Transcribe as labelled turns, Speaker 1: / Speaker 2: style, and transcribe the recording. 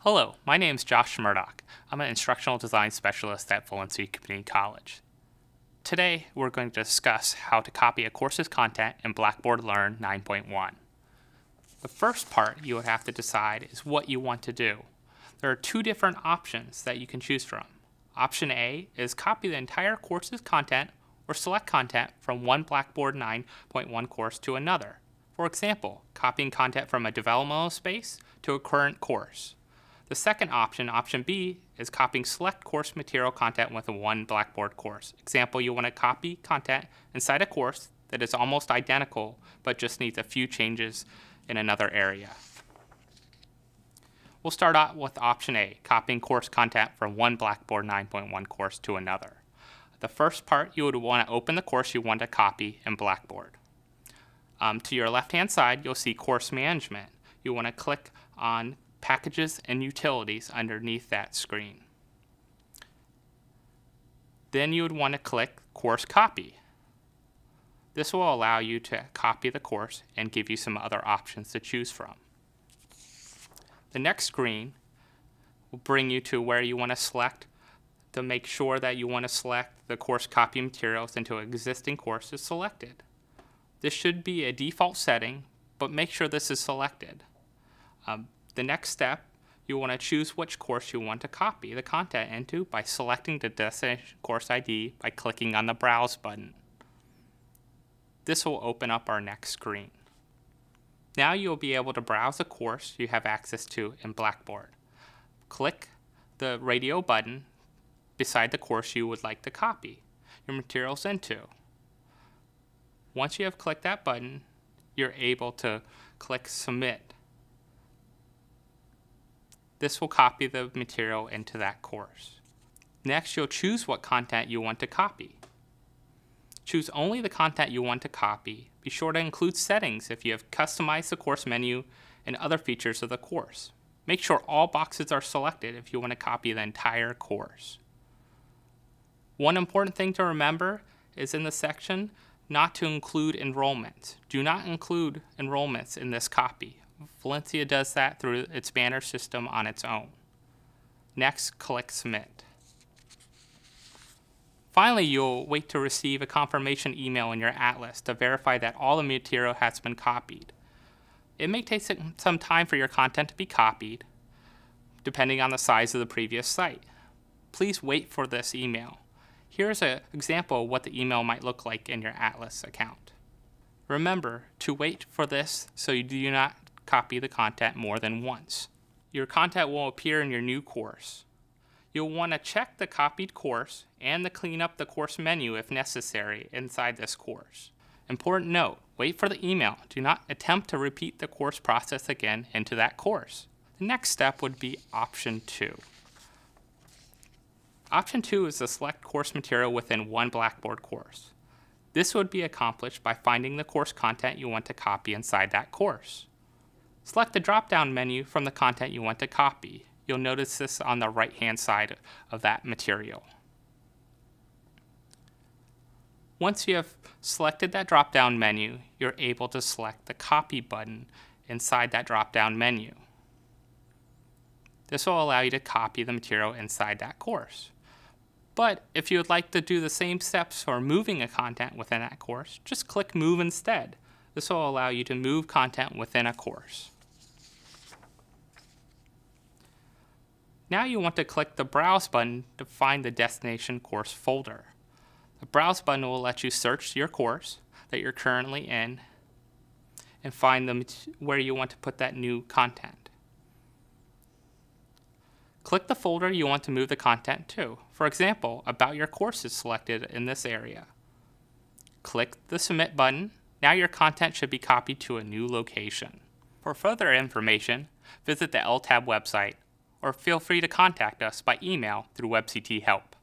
Speaker 1: Hello, my name is Josh Murdoch. I'm an instructional design specialist at Valencia Community College. Today, we're going to discuss how to copy a course's content in Blackboard Learn 9.1. The first part you would have to decide is what you want to do. There are two different options that you can choose from. Option A is copy the entire course's content or select content from one Blackboard 9.1 course to another. For example, copying content from a developmental space to a current course. The second option, option B, is copying select course material content with one Blackboard course. Example, you want to copy content inside a course that is almost identical but just needs a few changes in another area. We'll start out with option A, copying course content from one Blackboard 9.1 course to another. The first part, you would want to open the course you want to copy in Blackboard. Um, to your left-hand side, you'll see Course Management. You want to click on Packages and Utilities underneath that screen. Then you would want to click Course Copy. This will allow you to copy the course and give you some other options to choose from. The next screen will bring you to where you want to select to make sure that you want to select the course copy materials into an existing course is selected. This should be a default setting, but make sure this is selected. Um, the next step, you want to choose which course you want to copy the content into by selecting the destination course ID by clicking on the Browse button. This will open up our next screen. Now you'll be able to browse a course you have access to in Blackboard. Click the radio button beside the course you would like to copy your materials into. Once you have clicked that button, you're able to click Submit this will copy the material into that course. Next, you'll choose what content you want to copy. Choose only the content you want to copy. Be sure to include settings if you have customized the course menu and other features of the course. Make sure all boxes are selected if you want to copy the entire course. One important thing to remember is in the section not to include enrollments. Do not include enrollments in this copy. Valencia does that through its banner system on its own. Next, click Submit. Finally, you'll wait to receive a confirmation email in your Atlas to verify that all the material has been copied. It may take some time for your content to be copied, depending on the size of the previous site. Please wait for this email. Here's an example of what the email might look like in your Atlas account. Remember to wait for this so you do not copy the content more than once. Your content will appear in your new course. You'll want to check the copied course and the clean up the course menu if necessary inside this course. Important note, wait for the email. Do not attempt to repeat the course process again into that course. The next step would be option two. Option two is to select course material within one Blackboard course. This would be accomplished by finding the course content you want to copy inside that course. Select the drop-down menu from the content you want to copy. You'll notice this on the right-hand side of that material. Once you have selected that drop-down menu, you're able to select the Copy button inside that drop-down menu. This will allow you to copy the material inside that course. But if you would like to do the same steps for moving a content within that course, just click Move instead. This will allow you to move content within a course. Now you want to click the Browse button to find the destination course folder. The Browse button will let you search your course that you're currently in and find the, where you want to put that new content. Click the folder you want to move the content to. For example, About Your Course is selected in this area. Click the Submit button. Now your content should be copied to a new location. For further information, visit the LTAD website or feel free to contact us by email through WebCT Help.